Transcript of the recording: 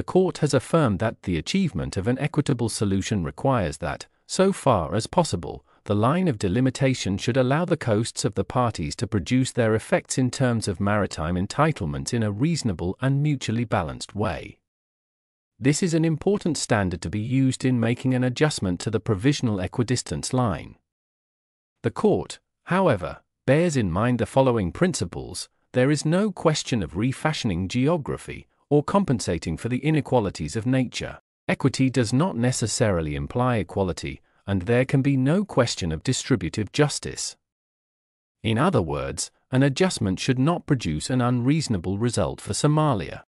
the court has affirmed that the achievement of an equitable solution requires that, so far as possible, the line of delimitation should allow the coasts of the parties to produce their effects in terms of maritime entitlement in a reasonable and mutually balanced way. This is an important standard to be used in making an adjustment to the provisional equidistance line. The court, however, bears in mind the following principles there is no question of refashioning geography or compensating for the inequalities of nature. Equity does not necessarily imply equality, and there can be no question of distributive justice. In other words, an adjustment should not produce an unreasonable result for Somalia.